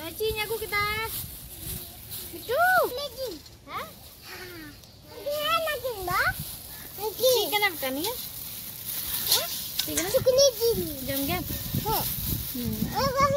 Macinya aku kita. Itu. Lagi. Hah? Dia lagi mbak. Lagi. Si kenapa kan ya? Si kenapa? Suka lagi. Jam jam. Oh. Hmm. Abang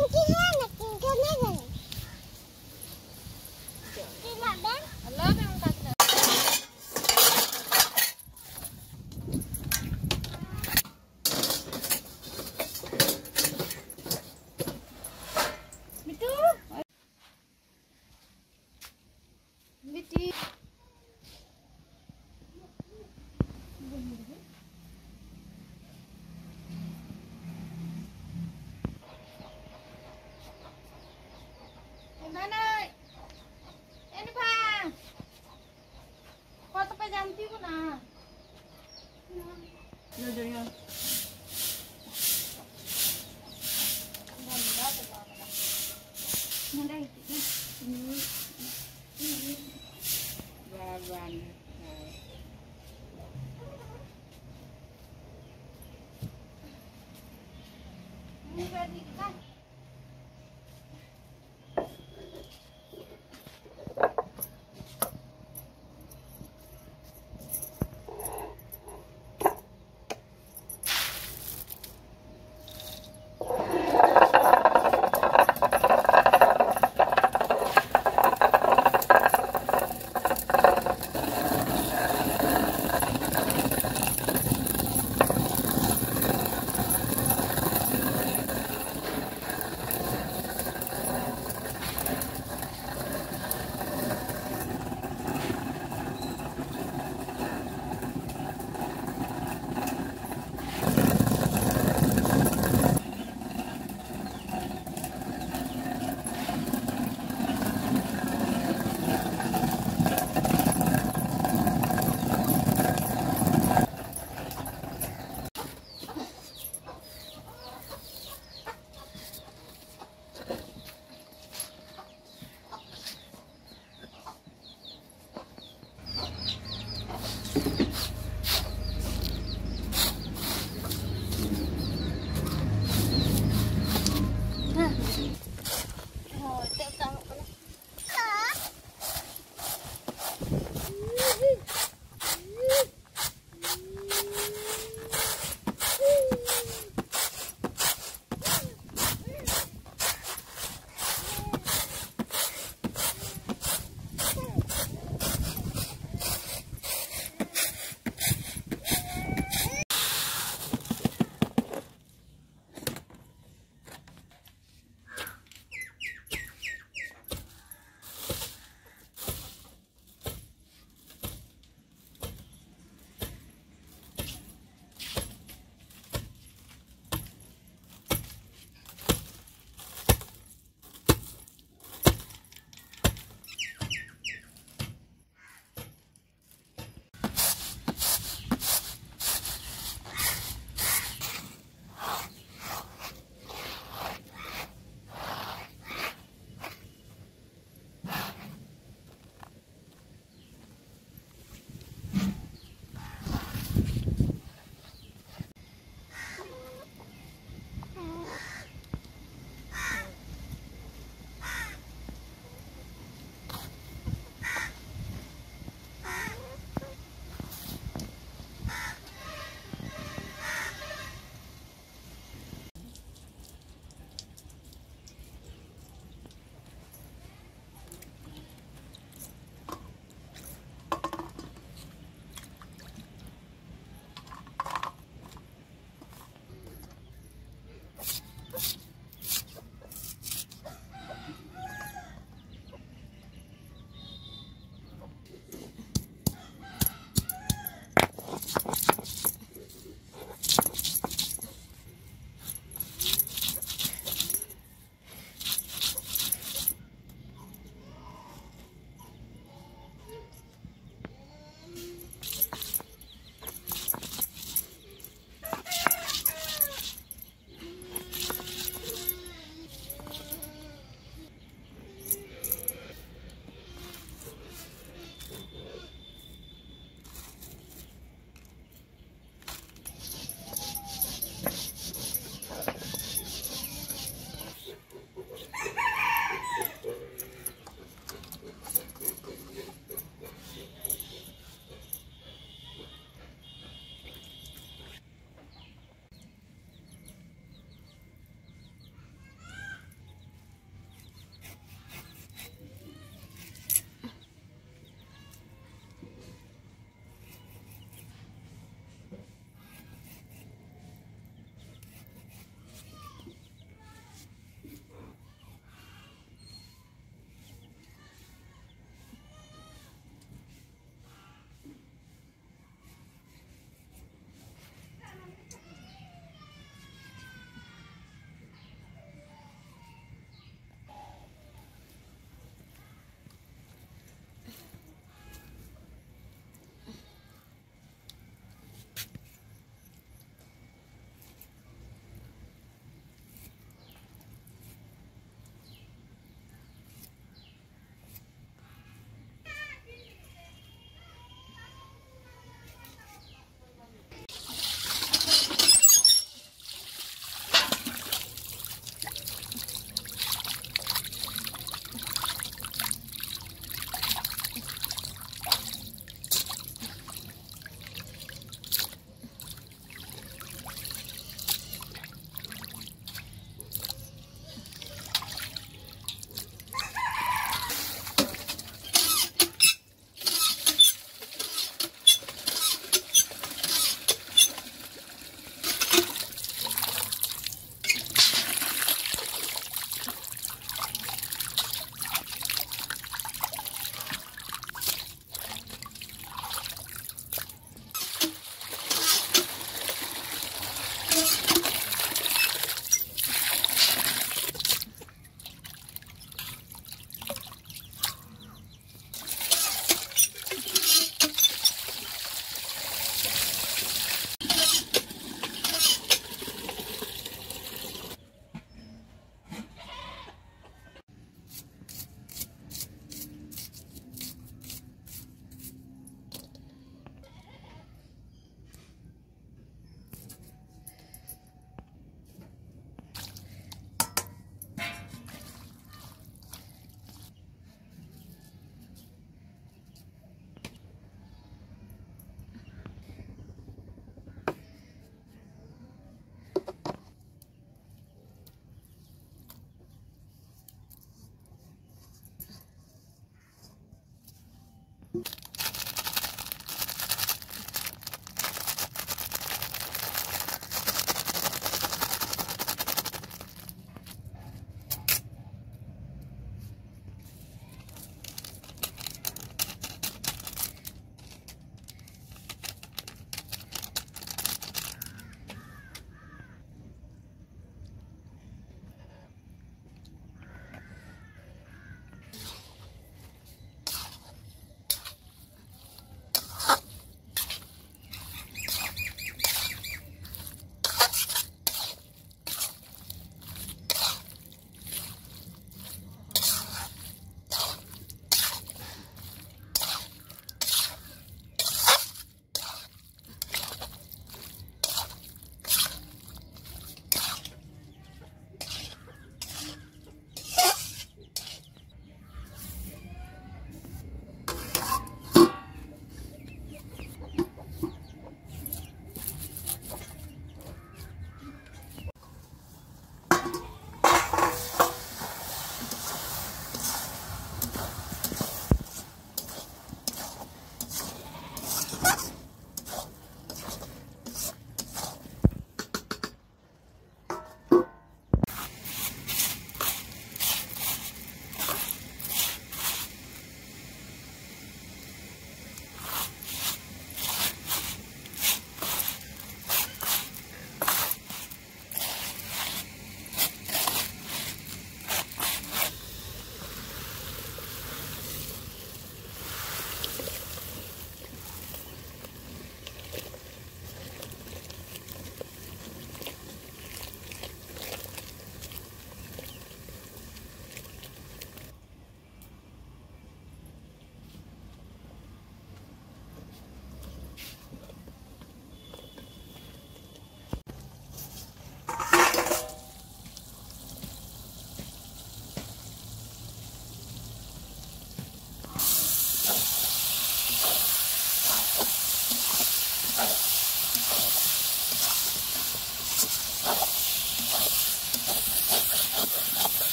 No la.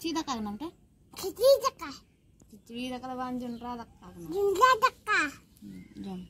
సీతాకాగనంటే Kiki jaka. వీరకల వాంజుండ్రా దక్కాగనం Jumlah jaka. జం